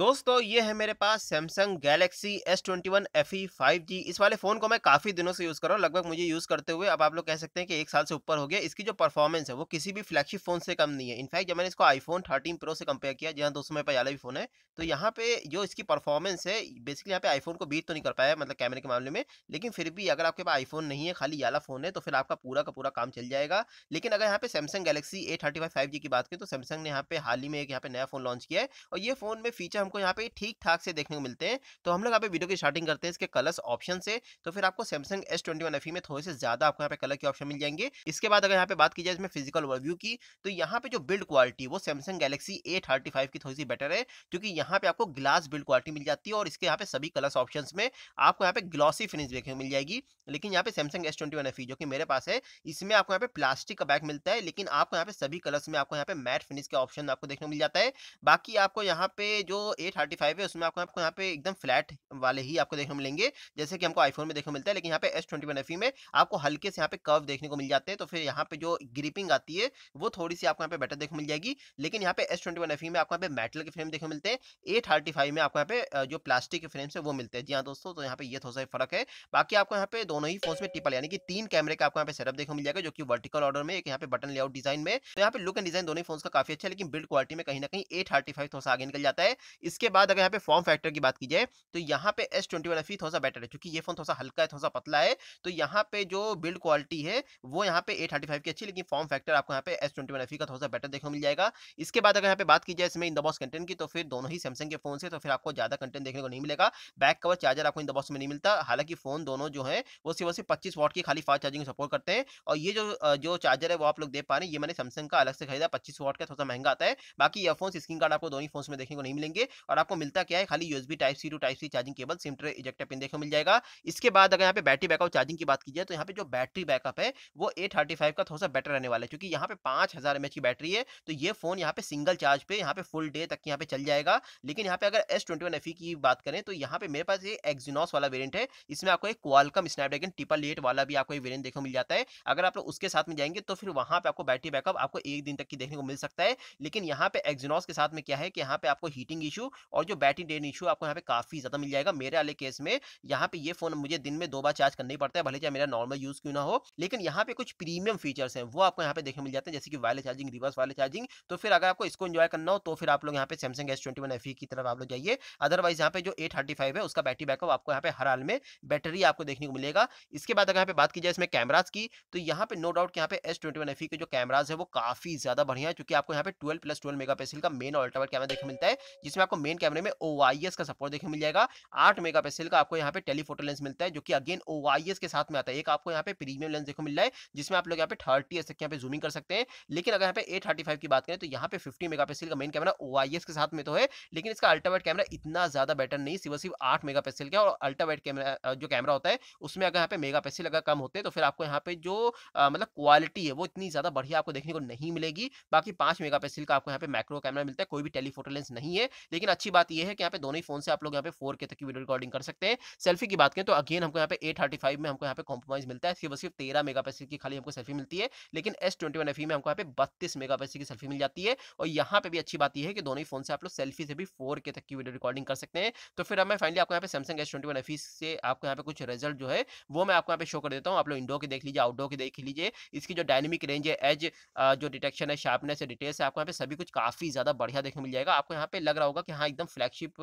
दोस्तों, ये है मेरे पास Samsung Galaxy S twenty one F E five G इस वाले फ़ोन को मैं काफ़ी दिनों से यूज़ कर रहा हूँ, लगभग मुझे यूज़ करते हुए अब आप लोग कह सकते हैं कि एक साल से ऊपर हो गया। इसकी जो परफॉर्मेंस है, वो किसी भी फ्लैगशिप फ़ोन से कम नहीं है। इनफैक्ट जब मैंने इसको आईफोन थर्टीन प्रो से कंपेयर किया, जहाँ दोस्तों मेरे पास वाला भी फ़ोन है तो यहाँ पे जो इसकी परफॉर्मेंस है बेसिकली यहाँ पे आईफोन को बीट तो नहीं कर पाया मतलब कैमरे के मामले में। लेकिन फिर भी अगर आपके पास आईफोन नहीं है, खाली याला फ़ोन है तो फिर आपका पूरा का पूरा काम चल जाएगा। लेकिन अगर यहाँ पे Samsung Galaxy A thirty five five G की बात करें तो सैमसंग ने यहाँ पे हाल ही में एक यहाँ पे नया फ़ोन लॉन्च किया है। और ये फ़ोन में फीचर हमको यहाँ पे ठीक ठाक से देखने को मिलते हैं तो हम लोग यहाँ पे वीडियो की स्टार्टिंग करते हैं इसके कलर्स ऑप्शन से तो फिर आपको सैमसंग एस ट्वेंटी में थोड़े से ज़्यादा आपको यहाँ पे कलर के ऑप्शन मिल जाएँगे इसके बाद अगर यहाँ पे बात की जाए इसमें फ़िज़िकल ओवरव्यू की तो यहाँ पे जो बिल्ड क्वालिटी वो सैमसंग गैलेक्सी ए की थोड़ी सी बेटर है क्योंकि यहाँ पे आपको ग्लास बिल्ड क्वालिटी मिल जाती है और इसके यहाँ पे सभी कलर्स ऑप्शन में आपको यहाँ पे ग्लॉसी फिनिश देखने मिल जाएगी लेकिन यहाँ पे सैमसंग एस ट्वेंटी जो कि मेरे पास है इसमें आपको यहाँ पे प्लास्टिक का बैग मिलता है लेकिन आपको यहाँ पे सभी कलर्स में आपको यहाँ पे मैट फिनिश के ऑप्शन आपको देखने को मिल जाता है बाकी आपको यहाँ पे जो ए थर्टी फाइव है उसमें आपको आपको यहाँ पे एकदम फ्लैट वाले ही आपको देखने मिलेंगे जैसे कि हमको आईफोन में देखने को मिलता है लेकिन यहाँ पे एस ट्वेंटी वन एफ़ में आपको हल्के से यहाँ पे कर्व देखने को मिल जाते हैं तो फिर यहाँ पे जो ग्रिपिंग आती है वो थोड़ी सी आपको यहाँ पे बेटर देखने मिल जाएगी लेकिन यहाँ पे एस ट्वेंटी वन में आपको यहाँ पे मेटल के फ्रेम देखने मिलते हैं ए थर्टी फाइव में आपको यहाँ पे जो प्लास्टिक के फ्रेम है वो मिलते हैं जी हाँ दोस्तों तो यहाँ पे ये थोड़ा सा फ़र्क है बाकी आपको यहाँ पे दोनों ही फ़ोन में टिपल यानी कि तीन कैमरे का आपको यहाँ पे सेटअप देखने मिल जाएगा जो कि वर्टिकल ऑर्डर में एक यहाँ पे बटन लेआउट डिज़ाइन में तो यहाँ पे लुक एंड डिज़ाइन दोनों ही फ़ोन का काफ़ी अच्छा है लेकिन बिल्ड क्वालिटी में कहीं ना कहीं ए थर्टी फाइव थोड़ा सा आगे निकल जाता है इसके बाद अगर यहाँ पे फॉर्म फैक्टर की बात की जाए तो यहाँ पे एस ट्वेंटी वन थोड़ा सा बेटर है, क्योंकि ये फ़ोन थोड़ा सा हल्का है, थोड़ा सा पतला है तो यहाँ पे जो बिल्ड क्वालिटी है, वो यहाँ पे ए थर्टी फाइव की अच्छी लेकिन फॉर्म फैक्टर आपको यहाँ पे एस ट्वेंटी वन का थोड़ा सा बेटर देखने को मिल जाएगा। इसके बाद अगर यहाँ पे बात की जाए इसमें इन दबॉस कंटेंट की तो फिर दोनों ही सैमसंग के फ़ोन से तो फिर आपको ज़्यादा कंटेंट देखने को नहीं मिलेगा। बैक कवर चार्जर आपको इन दबॉस में नहीं मिलता, हालाँकि फ़ोन दोनों जो है, वो सिर्फ़ सिर्फ़ पच्चीस वॉट की खाली फास्ट चार्जिंग सपोर्ट करते हैं, और ये जो जो चार्जर है, वो आप लोग देख पा रहे हैं, ये मैंने सैमसंग का अलग से खरीदा, पच्चीस वॉट का थोड़ा सा महँगा आता है। बाकी ईयरफोन्स स्क्रीन कार्ड आपको दोनों फ़ोन में देखने को नहीं मिलेंगे। और आपको मिलता क्या है खाली USB type C to type C charging cable SIM tray ejector pin देखने मिल जाएगा इसके बाद अगर यहाँ पे बैटरी बैकअप चार्जिंग की बात की जाए तो यहाँ पे जो बैटरी बैकअप है वो ए का थोड़ा सा बेटर रहने वाला है क्योंकि यहाँ पे पाँच हज़ार की बैटरी है तो ये फ़ोन यहाँ पे सिंगल चार्ज पे यहाँ पे फुल डे तक यहाँ पे चल जाएगा लेकिन यहाँ पे अगर एस ट्वेंटी की बात करें तो यहाँ पे मेरे पास ये एक्जिनोस वाला वेरियंट है इसमें आपको एक क्वालकम स्नैपड्रैगन ट्रिपल एट वाला भी आपको वेरियंट देखने मिल जाता है अगर आप लोग उसके साथ में जाएँगे तो फिर वहाँ पे आपको बैटरी बैकअप आपको एक दिन तक की देखने को मिल सकता है लेकिन यहाँ पे एक्जिनोस के साथ में क्या है कि यहाँ पे आपको हीटिंग इशू और जो बैटरी डेन इशू आपको यहाँ पे काफ़ी ज़्यादा मिल जाएगा मेरे वाले केस में यहाँ पे ये फ़ोन मुझे दिन में दो बार चार्ज करना ही पड़ता है भले चाहे मेरा नॉर्मल यूज़ क्यों ना हो लेकिन यहाँ पे कुछ प्रीमियम फीचर्स हैं वो आपको यहाँ पे देखने मिल जाते हैं जैसे कि वायरलेस चार्जिंग रिवर्स वाले चार्जिंग तो फिर अगर आपको इसको एंजॉय करना हो तो फिर आप लोग यहाँ पे सैमसंग एस ट्वेंटी की तरफ़ आप लोग जाइए अदरवाइज़ यहाँ पे जो ए थर्टी फाइव है उसका बैटरी बैकअप आपको यहाँ पे हर हाल में बैटरी आपको देखने को मिलेगा इसके बाद अगर यहाँ पे बात की जाए इसमें कैमराज की तो यहाँ पे नो डाउट यहाँ पे एस ट्वेंटी के जो कैमराज है वो काफ़ी ज़्यादा बढ़िया है क्योंकि आपको यहाँ पे ट्वेल्व प्लस ट्वेल्व मेगा का मेन अल्ट्रावाइड कैमरा देखने मिलता है जिसमें आपको मेन कैमरे में ओआईएस का सपोर्ट देखने मिल जाएगा। आठ मेगा का आपको यहाँ पे टेलीफोटो लेंस मिलता है, जो कि अगेन ओआईएस के साथ में आता है। एक आपको यहाँ पे प्रीमियम लेंस देखो मिल रहा है, जिसमें आप लोग यहाँ पे थर्टी एस तक यहाँ पे जूमिंग कर सकते हैं। लेकिन अगर यहाँ पे ए की बात करें तो यहाँ पे फिफ्टी मेगा का मेन कैमरा ओ के साथ में तो है, लेकिन इसका अल्ट्रावाइड कैमरा इतना ज़्यादा बेटर नहीं, सिर्फ़ सिर्फ़ आठ मेगा का और अल्ट्रावाइड कैमरा जो कैमरा होता है, उसमें अगर यहाँ पे मेगा अगर कम होते हैं तो फिर आपको यहाँ पे जो मतलब क्वालिटी है, वो इतनी ज़्यादा बढ़िया आपको देखने को नहीं मिलेगी। बाकी पाँच मेगा का आपको यहाँ पे मैक्रो कैमरा मिलता है, कोई भी टेलीफोटो लेंस नहीं है। लेकिन अच्छी बात यह है कि यहाँ पे दोनों ही फ़ोन से आप लोग यहाँ पे फोर के तक की वीडियो रिकॉर्डिंग कर सकते हैं सेल्फी की बात करें तो अगेन हमको यहाँ पे ए थर्टी फाइव में हमको यहाँ पे कॉम्प्रोमाइज मिलता है सिर्फ़ सिर्फ़ तेरह मेगा की खाली हमको सेल्फी मिलती है लेकिन एस ट्वेंटी वन में हमको यहाँ पे बत्तीस मेगा की सेल्फी मिल जाती है और यहाँ पे भी अच्छी बात यह है कि दोनों ही फ़ोन से आप लोग सेल्फी से भी फोर के तक की वीडियो रिकॉर्डिंग कर सकते हैं तो फिर मैं फाइनली आपको यहाँ पे सैमसंग एस ट्वेंटी वन से आपको यहाँ पे कुछ रिज़ल्ट जो है वो मैं आपको यहाँ पे शो कर देता हूँ आप लोग इंडोर के देख लीजिए आउटडोर के देख लीजिए इसकी जो डायनेमिक रेंज है एज जो डिटेक्शन है शार्पनेस है डिटेल्स है आपको यहाँ पे सभी कुछ काफ़ी ज़्यादा बढ़िया देखने मिल जाएगा आपको यहाँ पे लग रहा होगा कि हाँ एकदम फ्लैगशिप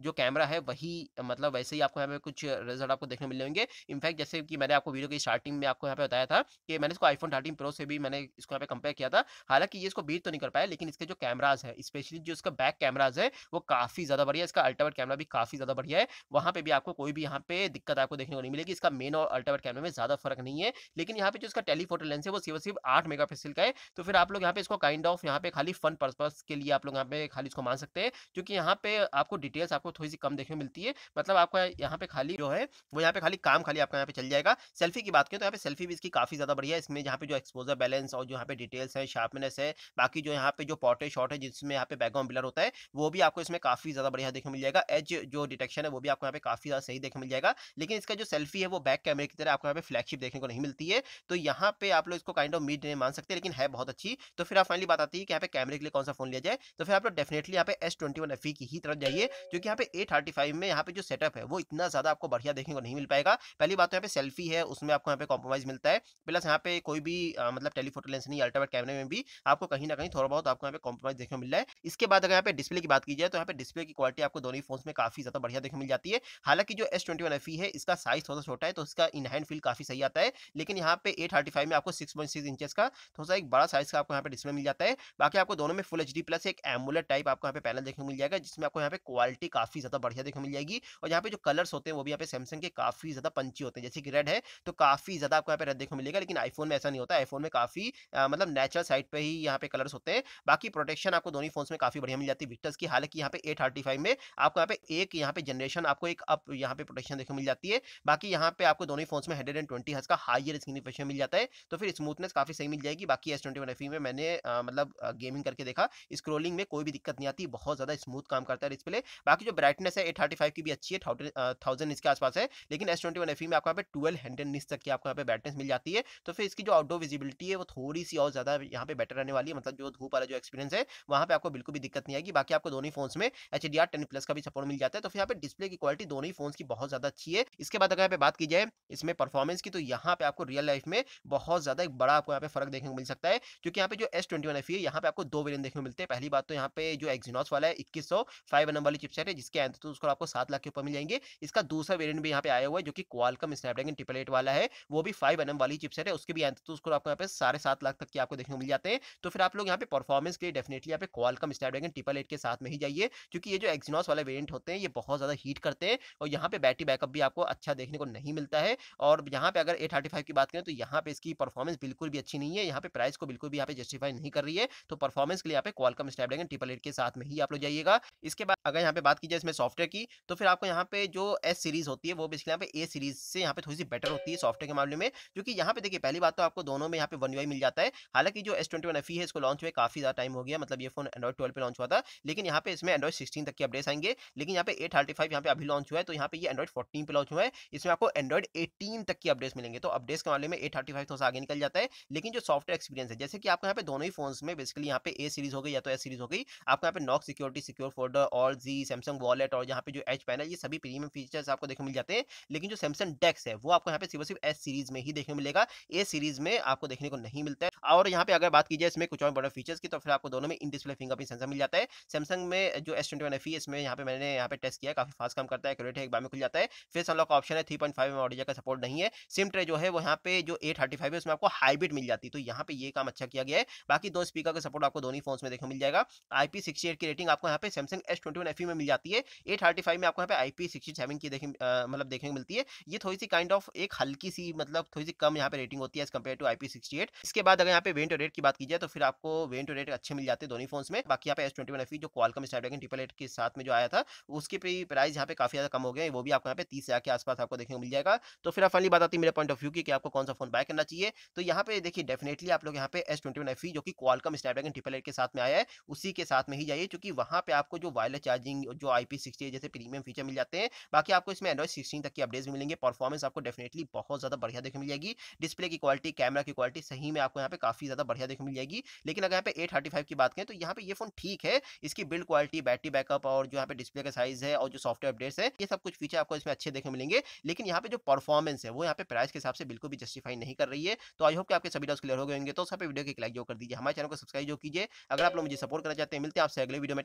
जो कैमरा है, वही मतलब वैसे ही आपको यहाँ पे कुछ रिज़ल्ट आपको देखने मिल जाएँगे इनफैक्ट जैसे कि मैंने आपको वीडियो की स्टार्टिंग में आपको यहाँ पे बताया था कि मैंने इसको आईफोन थर्टीन प्रो से भी मैंने इसको यहाँ पे कंपेयर किया था। हालाँकि ये इसको बीट तो नहीं कर पाया, लेकिन इसके जो कैमराज है स्पेशली जो इसका बैक कैमराज है, वो काफ़ी ज़्यादा बढ़िया इसका अल्ट्रावेट कैमरा भी काफ़ी ज़्यादा बढ़िया है। वहाँ पे भी आपको कोई भी यहाँ पे दिक्कत आपको देखने को नहीं मिलेगी। इसका मेन और अल्ट्रावेट कैमरा में ज़्यादा फ़र्क नहीं है। लेकिन यहाँ पे जो इसका टेलीफोटो लेंस है, वो सिर्फ़ सिर्फ़ आठ मेगा का है। तो फिर आप लोग यहाँ पे इसको काइंड ऑफ़ यहाँ पे खाली फन पर्पज के लिए आप लोग यहाँ पे खाली इसको मान सकते हैं क्योंकि यहाँ पे आपको डिटेल्स आपको थोड़ी सी कम देखने मिलती है मतलब आपका यहाँ पे खाली जो है वो यहाँ पे खाली काम खाली आपका यहाँ पे चल जाएगा सेल्फी की बात करें तो यहाँ पे सेल्फी भी इसकी काफ़ी ज़्यादा बढ़िया है इसमें यहाँ पे जो एक्सपोजर बैलेंस और जो यहाँ पे डिटेल्स है शार्पनेस है बाकी जो यहाँ पे जो पोर्ट्रेट शॉट है जिसमें यहाँ पे बैकग्राउंड ब्लर होता है वो भी आपको इसमें काफ़ी ज़्यादा बढ़िया देखने मिल जाएगा एज जो डिटेक्शन है वो भी आपको यहाँ पे काफ़ी ज़्यादा सही देखने मिल जाएगा लेकिन इसका जो सेल्फी है वो बैक कैमरे की तरह आपको यहाँ पे फ्लैगशिप देखने को नहीं मिलती है तो यहाँ पे आप लोग इसको काइंड ऑफ़ मीड नहीं मान सकते लेकिन है बहुत अच्छी तो फिर आप फाइनली बात आती है कि यहाँ पे कैमरे के लिए कौन सा फ़ोन लिया जाए तो फिर आप लोग डेफिनेटली यहाँ पे एस ट्वेंटी वन एफई की ही तरफ़ जाइए क्योंकि यहाँ पे ए थर्टी फाइव में यहाँ पे जो सेटअप है वो इतना ज़्यादा आपको बढ़िया देखने को नहीं मिल पाएगा पहली बात तो यहाँ पे सेल्फी है उसमें आपको यहाँ पे कॉम्प्रोमाइज़ मिलता है प्लस यहाँ पे कोई भी आ, मतलब टेलीफोटो लेंस नहीं अल्ट्रावेट कैमरे में भी आपको कहीं ना कहीं थोड़ा बहुत आपको यहाँ पे कॉम्प्रोमाइज़ देखने को मिल रहा है इसके बाद अगर यहाँ पे डिस्प्ले की बात की जाए तो यहाँ पे डिस्प्ले की क्वालिटी आपको दोनों फ़ोन में काफ़ी ज़्यादा बढ़िया देखने मिल जाती है हालाँकि जो एस ट्वेंटी है इसका साइज़ थोड़ा छोटा है तो इसका इन हैंड फील काफ़ी सही आता है लेकिन यहाँ पे ए में आपको सिक्स पॉइंट सिक्स इंचेस का थोड़ा सा एक बड़ा साइज़ का आपको यहाँ पे डिस्प्ले मिल जाता है बाकी आपको दोनों में फुल एचडी प्लस एक एमुलेट टाइप आपको यहाँ पे पैनल देखने मिल जाएगा जिसमें आपको यहाँ पे क्वालिटी काफ़ी ज़्यादा बढ़िया देखने मिल जाएगी और यहाँ पे जो कलर्स होते हैं वो भी यहाँ पे सैमसंग के काफ़ी ज़्यादा पंची होते हैं जैसे कि रेड है तो काफ़ी ज़्यादा आपको यहाँ पे रेड देखने मिलेगा लेकिन आईफोन में ऐसा नहीं होता आईफोन में काफ़ी मतलब नेचुरल साइड पर ही यहाँ पे कलर्स होते हैं बाकी प्रोटेक्शन आपको दोनों फ़ोन में काफ़ी बढ़िया मिल जाती है विक्टर्स की हालाँकि यहाँ पे ए में आपको यहाँ पे एक यहाँ पे जनरेशन आपको एक अप यहाँ पे प्रोटेक्शन देखने मिल जाती है बाकी यहाँ पे आपको दोनों फ़ोन में हंड्रेड एंड का हाइयर स्क्रीन मिल जाता है तो फिर स्मूथनेस काफ़ी सही मिल जाएगी बाकी एस ट्वेंटी में मैंने मतलब गेमिंग करके देखा स्क्रोलिंग में कोई भी दिक्कत नहीं आती बहुत ज़्यादा स्मूथ काम करता है डिस्प्ले बाकी जो ब्राइटनेस है एट थर्टी फाइव की भी अच्छी है थाउज़ेंड इसके आसपास है लेकिन एस ट्वेंटी वन एफ़ में आपको यहाँ पे ट्वेल्व हंड्रेड निस तक की आपको यहाँ पे ब्राइटनेस मिल जाती है तो फिर इसकी जो आउटडोर विजिबिलिटी है वो थोड़ी सी और ज़्यादा यहाँ पे बेटर रहने वाली है मतलब जो धूप वाला जो एक्सपीरियंस है वहाँ पे आपको बिल्कुल भी दिक्कत नहीं आएगी बाकी आपको दोनों फ़ोन में H D R ten plus का भी सपोर्ट मिल जाता है तो फिर यहाँ पे डिस्प्ले की क्वालिटी दोनों ही फ़ोन की बहुत ज़्यादा अच्छी है इसके बाद अगर यहाँ पे बात की जाए इसमें परफॉर्मेंस की तो यहाँ पे आपको रियल लाइफ में बहुत ज़्यादा एक बड़ा आपको यहाँ पे फ़र्क देखने को मिल सकता है क्योंकि यहाँ पे जो एस ट्वेंटी वन एफ़ है यहाँ पे आपको दो वेरियंट देखने को मिलते हैं पहली बात तो यहाँ पे जो एक्जीनॉस वाला है इक्कीस सौ फाइव नंबर वाली चिपसेट है जिसके अंत तो उसको आपको सात लाख के ऊपर मिल जाएँगे इसका दूसरा वेरियंट भी यहाँ पे आया हुआ है जो कि क्वालकम स्नैपड्रैगन ट्रिपल एट वाला है वो भी फाइव एन वाली चिपसेट है उसके भी अंत तो उसको आपको यहाँ पे साढ़े सात लाख तक की आपको देखने को मिल जाते हैं तो फिर आप लोग यहाँ पे परफॉर्मेंस के लिए डेफिनेटली यहाँ पे क्वालकम स्नैपड्रैगन ट्रिपल एट के साथ में ही जाइए क्योंकि ये जो एक्जीनॉस वाले वेरियंट होते हैं ये बहुत ज़्यादा हीट करते हैं और यहाँ पे बैटरी बैकअप भी आपको अच्छा देखने को नहीं मिलता है और यहाँ पे अगर ए थर्टी फाइव की बात करें तो यहाँ पे इसकी परफॉर्मेंस बिल्कुल भी अच्छी नहीं है यहाँ पे प्राइस को बिल्कुल भी यहाँ पे जस्टिफाई नहीं कर रही है तो परफॉर्मेंस के लिए यहाँ पे क्वालकम स्नैपड्रैगन ट्रिपल एट के साथ में ही आप लोग जाइएगा इसके बाद अगर यहाँ पे बात की जाए इसमें सॉफ्टवेयर की तो फिर आपको यहाँ पे जो एस सीरीज़ होती है वो बेसिकली यहाँ पे ए सीरीज़ से यहाँ पे थोड़ी सी बेटर होती है सॉफ्टवेयर के मामले में क्योंकि यहाँ पे देखिए पहली बात तो आपको दोनों में यहाँ पे वन यू मिल जाता है हालाँकि जो एस ट्वेंटी वन है इसको लॉन्च हुए काफ़ी ज़्यादा टाइम हो गया मतलब ये फ़ोन एंड्रॉइड ट्वेल्व पे लॉन्च हुआ था लेकिन यहाँ पे इसमें एंड्रॉइड सिक्सटीन तक के अपडेट्स आएँगे लेकिन यहाँ पे ए थर्टी फाइव पे अभी लॉन्च हुआ है तो यहाँ पे एंड्रॉइड फोर्टीन पे लॉन्च हुआ है इसमें आपको एंड्रॉइड एटीन तक की अपडेट्स मिलेंगे तो अपडेट्स के मामले में ए थर्टी फाइव आगे निकल जाता है लेकिन जो सॉफ्टवेयर एक्सपीरियंस है जैसे कि आपको यहाँ पे दोनों ही फ़ोन में बेसिकली यहाँ पे ए सीरीज़ हो गई या तो एस सीरीज़ हो गई आपको यहाँ पे नॉक सिक्योरिटी सिक्योर फोल्डर और जी सैमसंग वॉलेट और यहाँ पे जो एच पैनल ये सभी प्रीमियम फीचर्स आपको देखने मिल जाते हैं। लेकिन जो सैमसंग डेक्स है, वो आपको यहाँ पे सिर्फ़ सिर्फ़ एस सीरीज़ में ही देखने मिलेगा। ए सीरीज़ में आपको देखने को नहीं मिलता है। और यहाँ पे अगर बात की जाए इसमें कुछ और बड़े फीचर्स की तो फिर आपको दोनों में इन डिस्प्ले फिंगरप्रिंट सेंसर मिल जाता है। सैमसंग में जो एस ट्वेंटी एफ़ इसमें यहाँ पे मैंने यहाँ पे टेस्ट किया काफ़ी फास्ट काम करता है एक्यूरेट एक बार में खुल जाता है। फेस अनलॉक ऑप्शन है थ्री पॉइंट फाइव का सपोर्ट नहीं है। सिम ट्रे जो है वो यहाँ पे जो ए थर्टी फाइव है, उसमें आपको हाइब्रिड मिल जाती है। तो यहाँ पे ये काम अच्छा किया गया है। बाकी दो स्पीकर का सपोर्ट आपको दोनों फ़ोन में देखने मिल जाएगा। आईपी सिक्सटी एट की रेटिंग आपको यहाँ पे Samsung S twenty one F में मिल जाती है। ए थर्टी फाइव में आपको यहाँ पे आईपी सिक्सटी सेवन की मतलब देखने को मिलती है। ये थोड़ी सी काइंड ऑफ़ एक हल्की सी मतलब थोड़ी सी कम यहाँ पे रेटिंग होती है as compare to IP sixty eight इसके बाद अगर यहाँ पे वेंट रेट की बात की जाए तो फिर आपको वेंट रेट अच्छे मिल जाते हैं दोनों फ़ोन में। बाकी यहाँ पे एस ट्वेंटी वन एफ़ जो क्वालकम स्नैपड्रैगन ट्रिपल एट के साथ में जो आया था, उसके प्राइस यहाँ पे काफ़ी ज़्यादा कम हो गए वो भी आपको यहाँ पे तीस हज़ार के आसपास आपको देखने को मिल जाएगा। तो फिर आप फाइनली बात आती है मेरे पॉइंट ऑफ़ व्यू की आपको कौन सा फ़ोन बाय करना चाहिए। तो यहाँ पे देखिए डेफिनेटली आप लोग यहाँ पे एस ट्वेंटी वन एफ़ जो कि क्वालकम स्नैपड्रैगन ट्रिपल एट के साथ में आया है, उसी के साथ में ही जाइए, क्योंकि वहाँ पे आपको जो वायरलेस चार्जिंग जो आईपी सिक्सटी जैसे प्रीमियम फीचर मिल जाते हैं, बाकी आपको इसमें एंड्रॉइड सिक्सटीन तक की अपडेट्स मिलेंगे। परफॉर्मेंस आपको डेफिनेटली बहुत ज़्यादा बढ़िया देखने मिल जाएगी। डिस्प्ले की क्वालिटी कैमरा की क्वालिटी सही में आपको यहाँ पे काफ़ी ज़्यादा बढ़िया देखने मिल जाएगी। लेकिन अगर यहाँ पे ए थर्टी फाइव की बात करें तो यहाँ पे ये फ़ोन ठीक है, इसकी बिल्ड क्वालिटी बैटरी बैकअप और जो यहाँ पे डिस्प्ले का साइज़ है और जो सॉफ्टवेयर अपडेट्स है, ये सब कुछ फीचर आपको इसमें अच्छे देखने मिलेंगे। लेकिन यहाँ पे जो परफॉर्मेंस है वो यहाँ पे प्राइस के हिसाब से बिल्कुल भी जस्टिफाई नहीं कर रही है। तो आई होप कि आपके सभी डाउट्स क्लियर हो गए तो सब वीडियो की लाइक जो कर दीजिए। हमारे चैनल को सब्सक्राइब जो कीजिए। अगर आप लोग मुझे सपोर्ट करना चाहते हैं, मिलते हैं आपसे अगले वीडियो में।